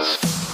Beatles.